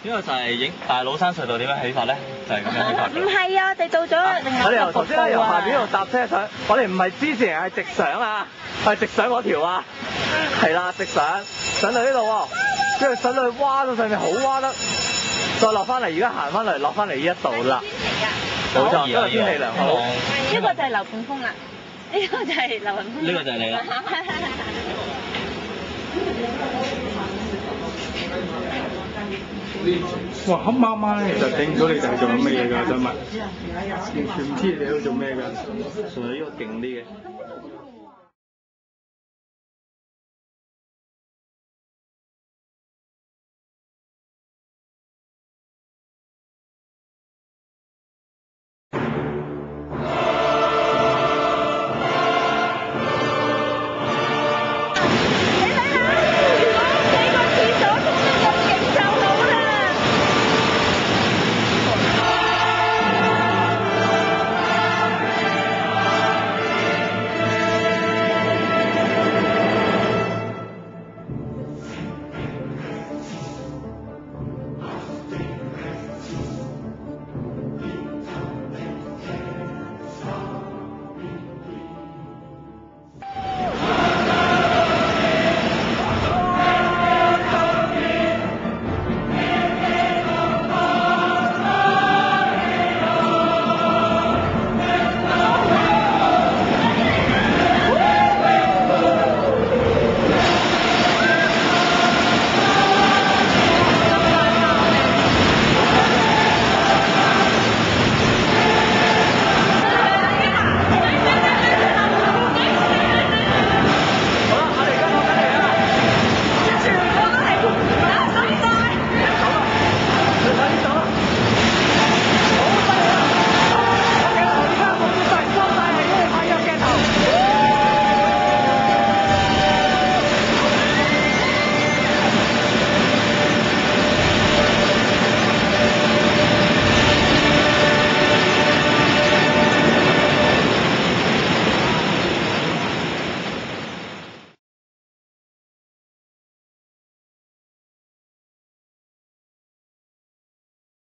呢個就係影大老山隧道點樣起法咧？就係咁樣起法。唔係啊，我哋到咗另我哋外由頭先咧由下邊度搭車上，我哋唔係之前係直上啊，係直上嗰條啊，係啦，直上。上到呢度喎，跟住上到去洼到上面好洼得，再落翻嚟，而家行翻嚟落翻嚟呢一度啦，冇錯，今日天氣良好。呢個就係劉半峰啦，呢個就係劉雲峰。呢個就係你啦。哇！黑媽媽咧，其實睇唔到你哋係做緊乜嘢㗎？想問，完全唔知你哋喺度做咩㗎？仲有呢個勁啲嘅。